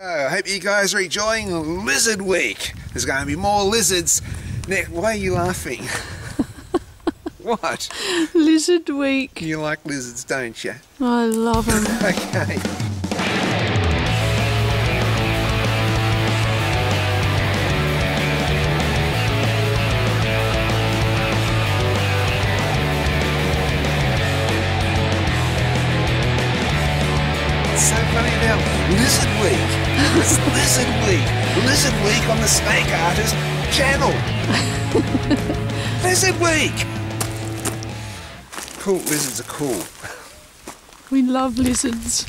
Uh, I hope you guys are enjoying Lizard Week. There's going to be more lizards. Nick, why are you laughing? what? Lizard Week. You like lizards, don't you? I love them. Okay. It's so funny now. Lizard Week. It's Lizard Week. Lizard Week on the Snake Artist channel. Lizard Week. Cool. Lizards are cool. We love lizards.